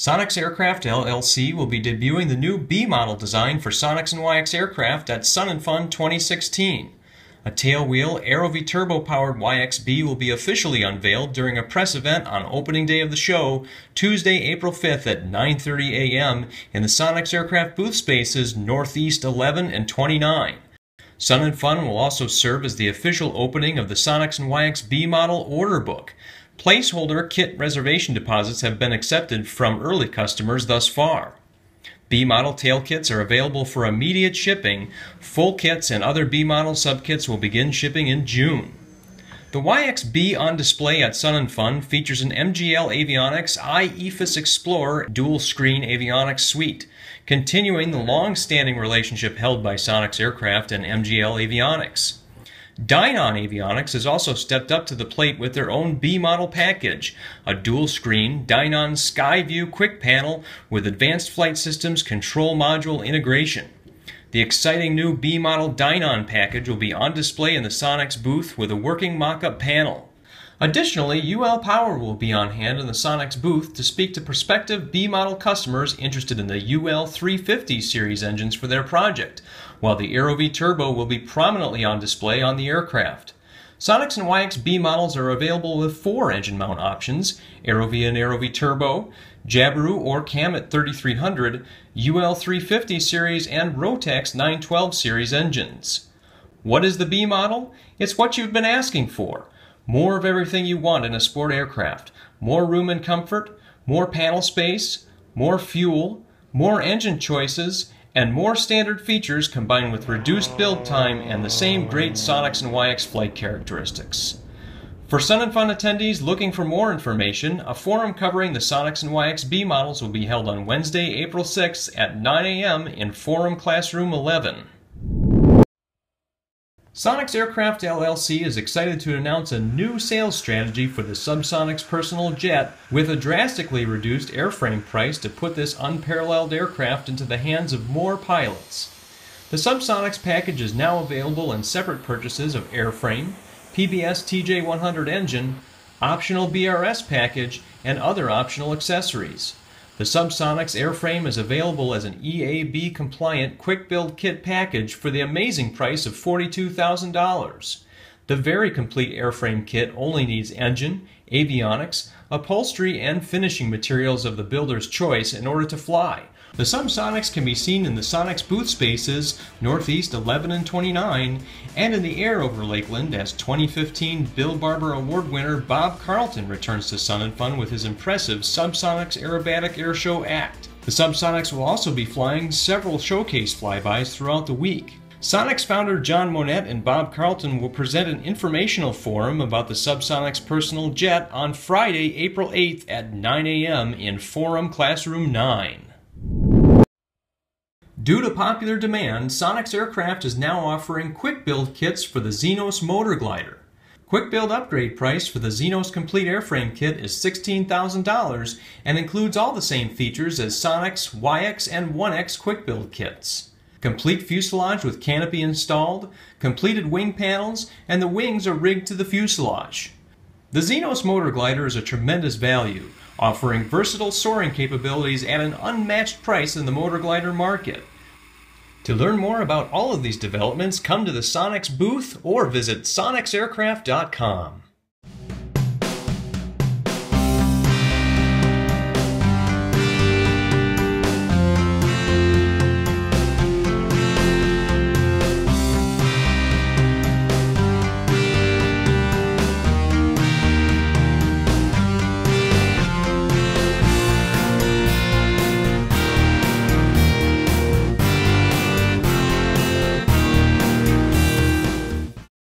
Sonex Aircraft LLC will be debuting the new B model design for Sonex and Waiex aircraft at Sun and Fun 2016. A tailwheel AeroVee turbo powered Waiex B will be officially unveiled during a press event on opening day of the show, Tuesday, April 5th at 9:30 a.m. in the Sonex Aircraft booth spaces Northeast 11 and 29. Sun and Fun will also serve as the official opening of the Sonex and Waiex B model order book. Placeholder kit reservation deposits have been accepted from early customers thus far. B model tail kits are available for immediate shipping. Full kits and other B model subkits will begin shipping in June. The Waiex B on display at Sun and Fun features an MGL Avionics iEFIS Explorer dual screen avionics suite, continuing the long standing relationship held by Sonex Aircraft and MGL Avionics. Dynon Avionics has also stepped up to the plate with their own B model package, a dual screen Dynon Skyview quick panel with advanced flight systems control module integration. The exciting new B model Dynon package will be on display in the Sonex booth with a working mock up panel. Additionally, UL Power will be on hand in the Sonex booth to speak to prospective B model customers interested in the UL 350 series engines for their project, while the AeroVee Turbo will be prominently on display on the aircraft. Sonex and Waiex B models are available with four engine mount options AeroVee and AeroVee Turbo, Jabiru or CAMit 3300, UL 350 series, and Rotax 912 series engines. What is the B model? It's what you've been asking for. More of everything you want in a sport aircraft. More room and comfort, more panel space, more fuel, more engine choices, and more standard features combined with reduced build time and the same great Sonex and Waiex flight characteristics. For Sun and Fun attendees looking for more information, a forum covering the Sonex and Waiex B models will be held on Wednesday, April 6th at 9 a.m. in Forum Classroom 11. Sonex Aircraft LLC is excited to announce a new sales strategy for the SubSonex personal jet with a drastically reduced airframe price to put this unparalleled aircraft into the hands of more pilots. The SubSonex package is now available in separate purchases of airframe, PBS TJ100 engine, optional BRS package, and other optional accessories. The SubSonex airframe is available as an EAB compliant quick build kit package for the amazing price of $42,000. The very complete airframe kit only needs engine, avionics, upholstery, and finishing materials of the builder's choice in order to fly. The SubSonex can be seen in the Sonex booth spaces Northeast 11 and 29 and in the air over Lakeland as 2015 Bill Barber Award winner Bob Carlton returns to Sun and Fun with his impressive SubSonex Aerobatic Airshow Act. The SubSonex will also be flying several showcase flybys throughout the week. Sonex founder John Monnett and Bob Carlton will present an informational forum about the SubSonex personal jet on Friday, April 8th at 9 a.m. in Forum Classroom 9. Due to popular demand, Sonex Aircraft is now offering quick build kits for the Xenos Motor Glider. Quick build upgrade price for the Xenos Complete Airframe Kit is $16,000 and includes all the same features as Sonex YX, and Onex quick build kits. Complete fuselage with canopy installed, completed wing panels, and the wings are rigged to the fuselage. The Xenos Motor Glider is a tremendous value, offering versatile soaring capabilities at an unmatched price in the motor glider market. To learn more about all of these developments, come to the Sonex booth or visit sonexaircraft.com.